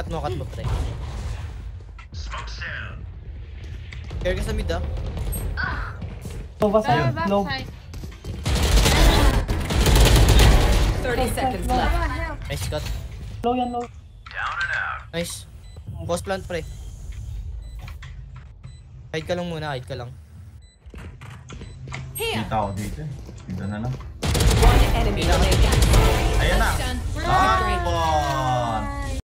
Cut mo, cut mo, pre. Care ka sa mid, ah. Low ba side? Low. backside. 30 seconds left. Nice cut. Low yan, low. Nice. Post plant, pre. Hide ka lang muna, hide ka lang. Here. Kita ako dito eh. Dito na lang.